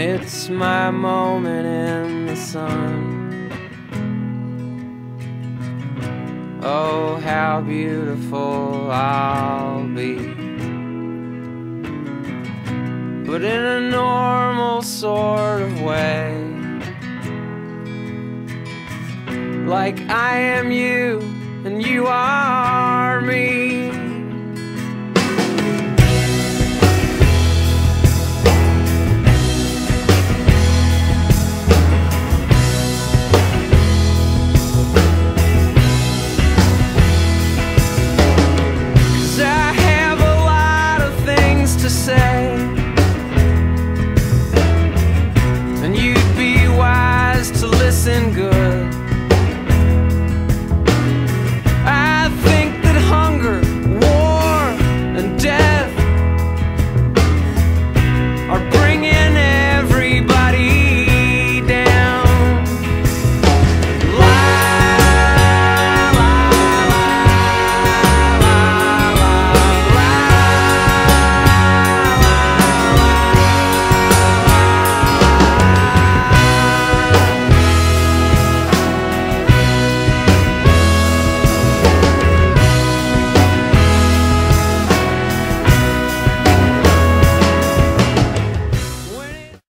it's my moment in the sun. Oh, how beautiful I'll be. But in a normal sort of way. Like I am you say